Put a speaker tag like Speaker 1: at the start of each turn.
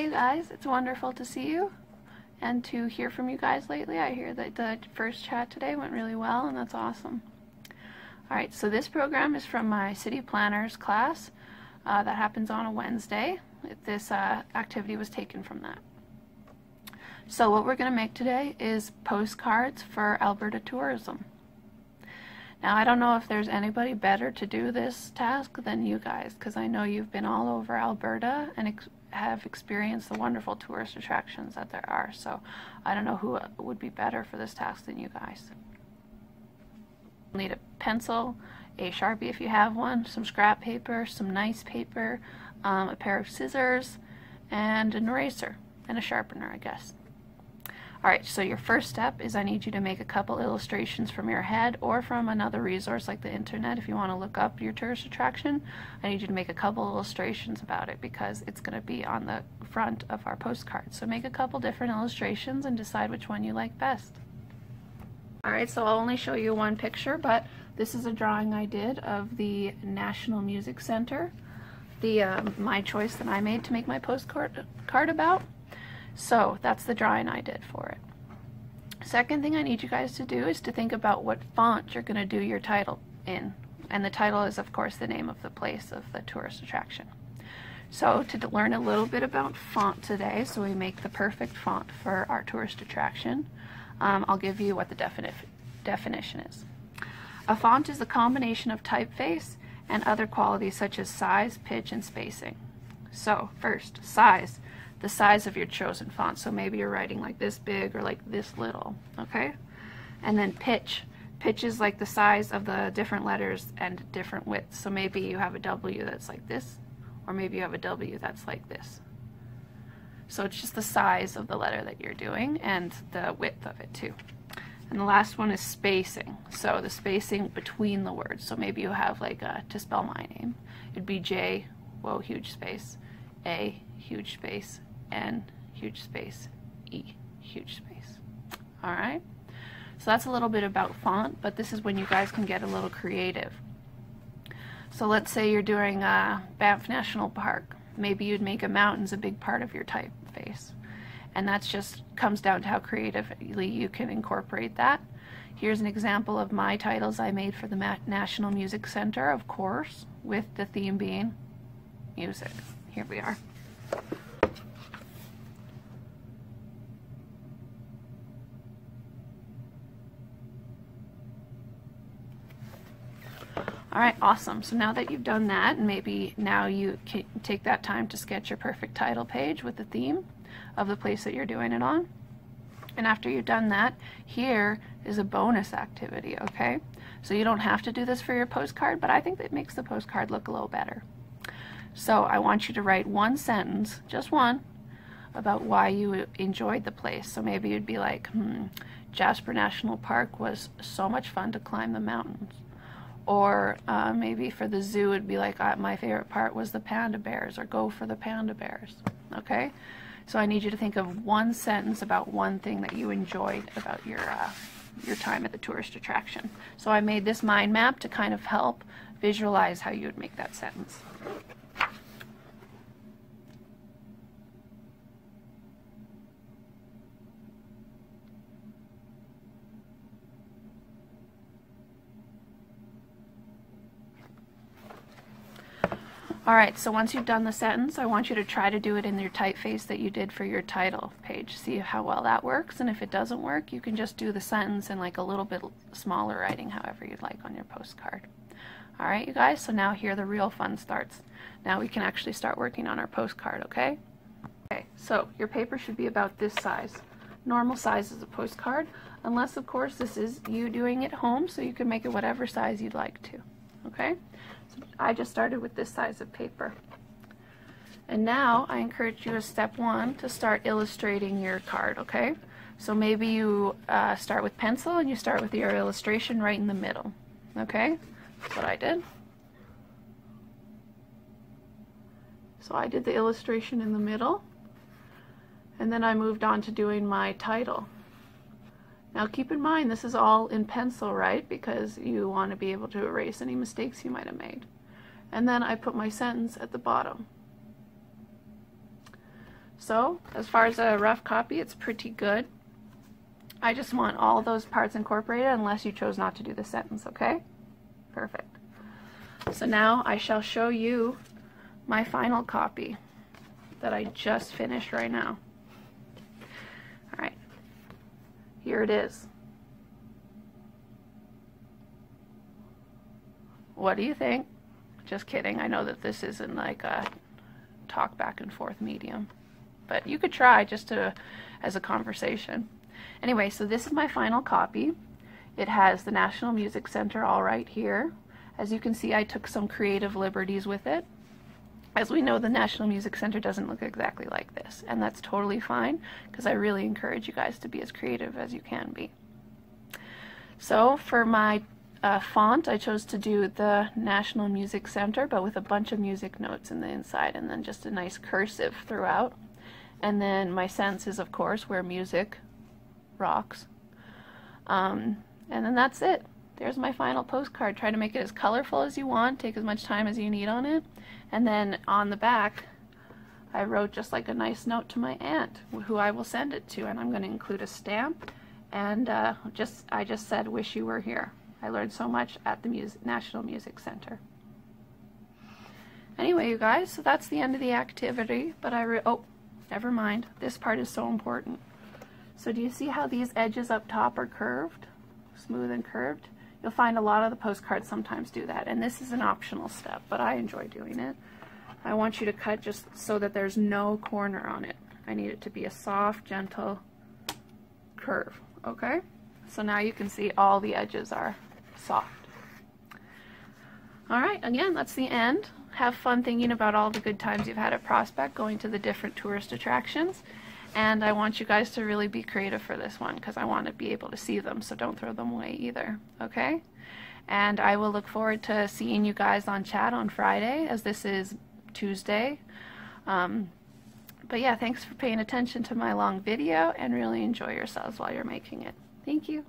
Speaker 1: Hey guys, it's wonderful to see you and to hear from you guys lately. I hear that the first chat today went really well and that's awesome. Alright, so this program is from my City Planners class uh, that happens on a Wednesday. This uh, activity was taken from that. So what we're going to make today is postcards for Alberta tourism. Now I don't know if there's anybody better to do this task than you guys because I know you've been all over Alberta and ex have experienced the wonderful tourist attractions that there are. So I don't know who would be better for this task than you guys. Need a pencil, a Sharpie if you have one, some scrap paper, some nice paper, um, a pair of scissors, and an eraser, and a sharpener I guess. Alright, so your first step is I need you to make a couple illustrations from your head or from another resource like the internet if you want to look up your tourist attraction. I need you to make a couple illustrations about it because it's going to be on the front of our postcard. So make a couple different illustrations and decide which one you like best. Alright, so I'll only show you one picture, but this is a drawing I did of the National Music Center, the um, my choice that I made to make my postcard card about. So that's the drawing I did for it. Second thing I need you guys to do is to think about what font you're going to do your title in. And the title is, of course, the name of the place of the tourist attraction. So to learn a little bit about font today, so we make the perfect font for our tourist attraction, um, I'll give you what the defini definition is. A font is a combination of typeface and other qualities such as size, pitch, and spacing. So first, size the size of your chosen font. So maybe you're writing like this big or like this little, okay? And then pitch. Pitch is like the size of the different letters and different widths. So maybe you have a W that's like this, or maybe you have a W that's like this. So it's just the size of the letter that you're doing and the width of it too. And the last one is spacing. So the spacing between the words. So maybe you have like a, to spell my name, it'd be J, whoa, huge space, A, huge space, N, huge space, E, huge space. All right? So that's a little bit about font, but this is when you guys can get a little creative. So let's say you're doing uh, Banff National Park. Maybe you'd make a mountains a big part of your typeface. And that just comes down to how creatively you can incorporate that. Here's an example of my titles I made for the National Music Center, of course, with the theme being music. Here we are. All right, awesome. So now that you've done that, maybe now you can take that time to sketch your perfect title page with the theme of the place that you're doing it on. And after you've done that, here is a bonus activity, okay? So you don't have to do this for your postcard, but I think that makes the postcard look a little better. So I want you to write one sentence, just one, about why you enjoyed the place. So maybe you'd be like, hmm, Jasper National Park was so much fun to climb the mountains. Or uh, maybe for the zoo, it'd be like, uh, my favorite part was the panda bears, or go for the panda bears. Okay? So I need you to think of one sentence about one thing that you enjoyed about your, uh, your time at the tourist attraction. So I made this mind map to kind of help visualize how you would make that sentence. Alright, so once you've done the sentence, I want you to try to do it in your typeface that you did for your title page. See how well that works, and if it doesn't work, you can just do the sentence in like a little bit smaller writing, however you'd like on your postcard. Alright, you guys, so now here the real fun starts. Now we can actually start working on our postcard, okay? Okay, so your paper should be about this size. Normal size is a postcard, unless of course this is you doing it home, so you can make it whatever size you'd like to, okay? I just started with this size of paper. And now I encourage you as step one to start illustrating your card, okay? So maybe you uh, start with pencil and you start with your illustration right in the middle, okay? That's what I did. So I did the illustration in the middle and then I moved on to doing my title. Now keep in mind this is all in pencil, right? Because you want to be able to erase any mistakes you might have made. And then I put my sentence at the bottom. So, as far as a rough copy, it's pretty good. I just want all those parts incorporated unless you chose not to do the sentence, okay? Perfect. So now I shall show you my final copy that I just finished right now. All right, here it is. What do you think? Just kidding. I know that this isn't like a talk back and forth medium, but you could try just to as a conversation. Anyway, so this is my final copy. It has the National Music Center all right here. As you can see, I took some creative liberties with it. As we know, the National Music Center doesn't look exactly like this, and that's totally fine because I really encourage you guys to be as creative as you can be. So for my uh, font, I chose to do the National Music Center, but with a bunch of music notes in the inside, and then just a nice cursive throughout. And then my sense is, of course, where music rocks. Um, and then that's it. There's my final postcard. Try to make it as colorful as you want, take as much time as you need on it. And then on the back, I wrote just like a nice note to my aunt, who I will send it to, and I'm going to include a stamp. And uh, just I just said, wish you were here. I learned so much at the Music, National Music Center. Anyway, you guys, so that's the end of the activity. But I, oh, never mind. This part is so important. So do you see how these edges up top are curved? Smooth and curved? You'll find a lot of the postcards sometimes do that. And this is an optional step, but I enjoy doing it. I want you to cut just so that there's no corner on it. I need it to be a soft, gentle curve, okay? So now you can see all the edges are soft. All right, again, that's the end. Have fun thinking about all the good times you've had at Prospect, going to the different tourist attractions. And I want you guys to really be creative for this one because I want to be able to see them, so don't throw them away either, okay? And I will look forward to seeing you guys on chat on Friday as this is Tuesday. Um, but yeah, thanks for paying attention to my long video and really enjoy yourselves while you're making it. Thank you.